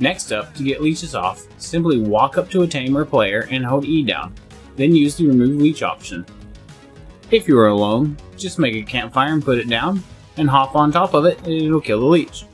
Next up, to get leeches off, simply walk up to a tamer player and hold E down, then use the remove leech option. If you are alone, just make a campfire and put it down, and hop on top of it and it'll kill the leech.